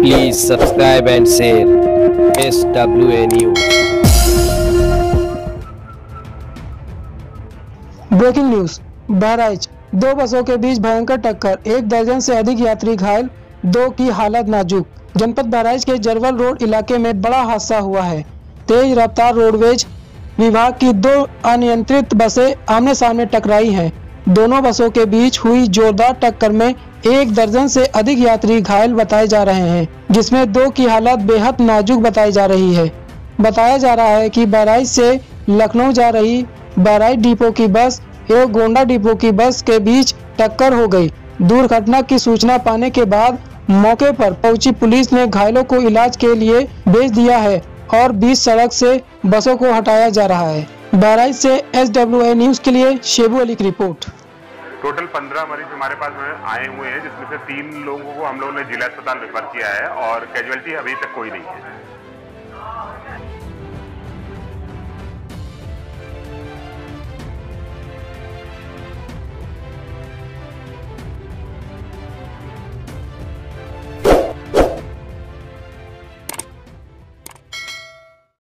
Please subscribe and share. SWA News. Breaking news Bahraich दो बसों के बीच भयंकर टक्कर। एक दर्जन से अधिक यात्री घायल, दो की हालत नाजुक। जनपद बहराइच के जरवल रोड इलाके में बड़ा हादसा हुआ है। तेज रफ्तार रोडवेज़ विभाग की दो अनियंत्रित बसें आमने सामने टकराई हैं। दोनों बसों के बीच हुई जोरदार टक्कर में एक दर्जन से अधिक यात्री घायल बताए जा रहे हैं, जिसमें दो की हालत बेहद नाजुक बताई जा रही है। बताया जा रहा है कि बहराइच से लखनऊ जा रही बहराइच डिपो की बस एवं गोंडा डिपो की बस के बीच टक्कर हो गई। दुर्घटना की सूचना पाने के बाद मौके पर पहुँची पुलिस ने घायलों को इलाज के लिए भेज दिया है और बीच सड़क से बसों को हटाया जा रहा है। बहराइच से एस न्यूज़ के लिए शेबू अली की रिपोर्ट। टोटल पंद्रह मरीज़ हमारे पास आए हुए हैं, जिसमें से तीन लोगों को हम लोगों ने जिला अस्पताल रेफर किया है और कैजुअलिटी अभी तक कोई नहीं है।